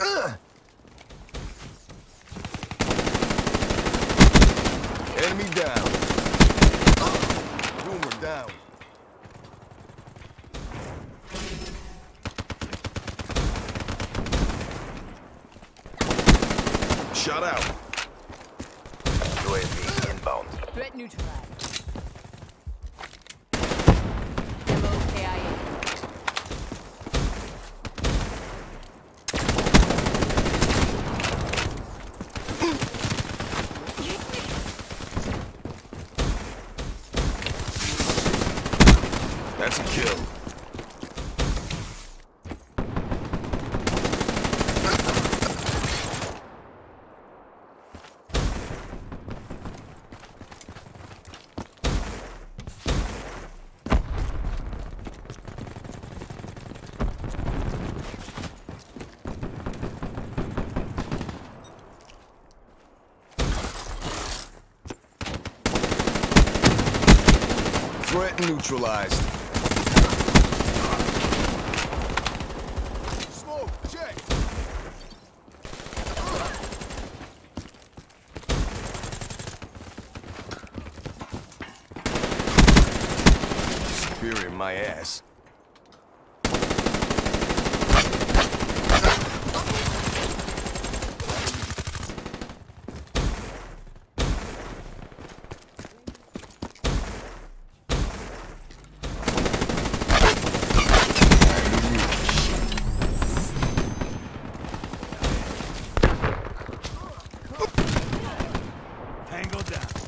Ugh. Enemy down. Boomer down. Shot out. UAV inbound. Threat neutralized. Kill. Threat neutralized. Superior my ass. Tango down.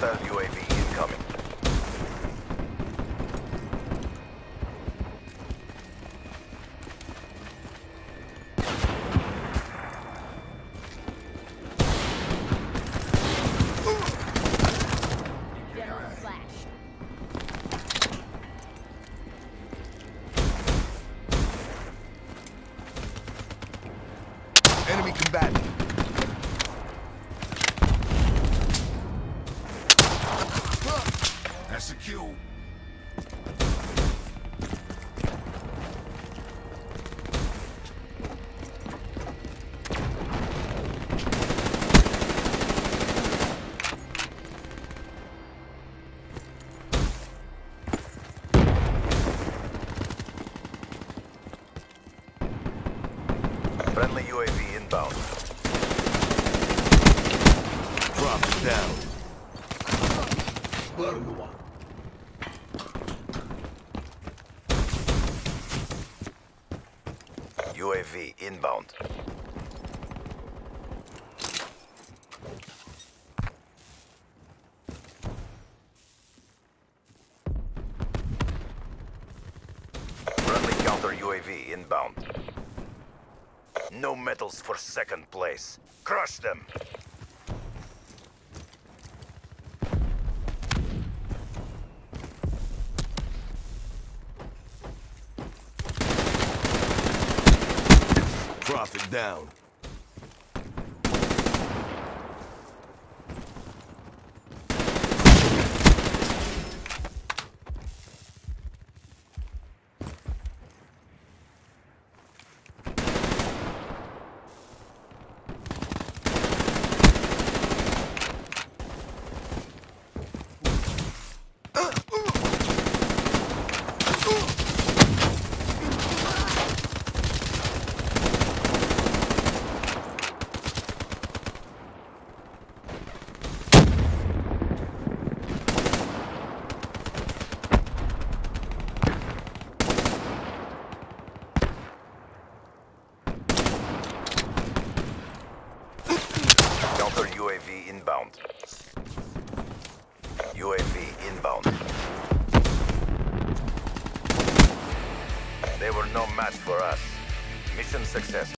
Hostile UAV incoming. Flash. Friendly UAV inbound. Drop down. UAV inbound. Friendly counter UAV inbound. No medals for second place. Crush them. Drop it down. Counter UAV inbound. UAV inbound. They were no match for us. Mission success.